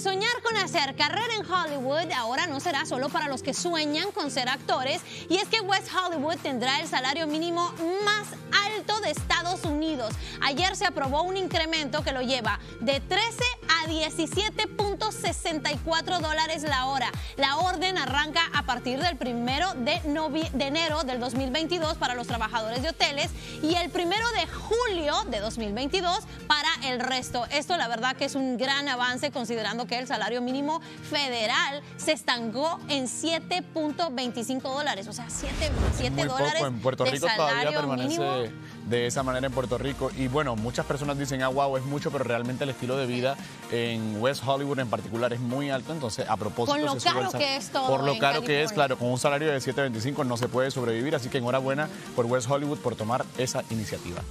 soñar con hacer carrera en Hollywood ahora no será solo para los que sueñan con ser actores, y es que West Hollywood tendrá el salario mínimo más alto de Estados Unidos. Ayer se aprobó un incremento que lo lleva de 13 a 17.64 dólares la hora. La orden arranca a partir del primero de, de enero del 2022 para los trabajadores de hoteles y el primero de julio de 2022 para el resto. Esto la verdad que es un gran avance considerando que el salario mínimo federal se estancó en 7.25 dólares, o sea, 7, 7 dólares en Puerto Rico todavía permanece de esa manera en Puerto Rico. Y bueno, muchas personas dicen, ah, wow, es mucho, pero realmente el estilo de vida en West Hollywood en particular es muy alto, entonces a propósito... Con lo caro que es todo Por lo caro que es, claro, con un salario de 7.25 no se puede sobrevivir, así que enhorabuena por West Hollywood por tomar esa iniciativa.